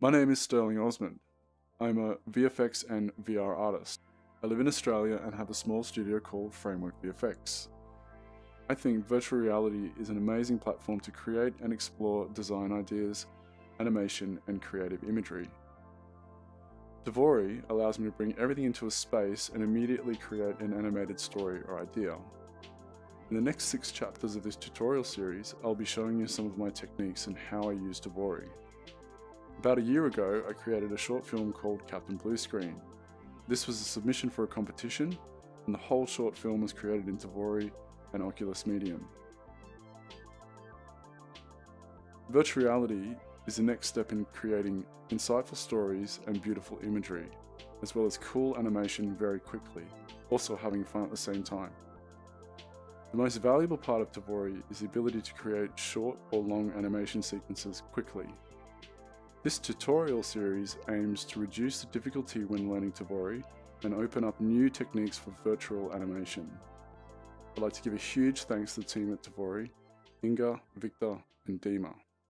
My name is Sterling Osmond. I'm a VFX and VR artist. I live in Australia and have a small studio called Framework VFX. I think virtual reality is an amazing platform to create and explore design ideas, animation, and creative imagery. Tvori allows me to bring everything into a space and immediately create an animated story or idea. In the next six chapters of this tutorial series, I'll be showing you some of my techniques and how I use Tvori. About a year ago, I created a short film called Captain Bluescreen. This was a submission for a competition, and the whole short film was created in Tvori and Oculus Medium. Virtual reality is the next step in creating insightful stories and beautiful imagery, as well as cool animation very quickly, also having fun at the same time. The most valuable part of Tvori is the ability to create short or long animation sequences quickly. This tutorial series aims to reduce the difficulty when learning Tvori and open up new techniques for virtual animation. I'd like to give a huge thanks to the team at Tvori, Inga, Victor, and Dima.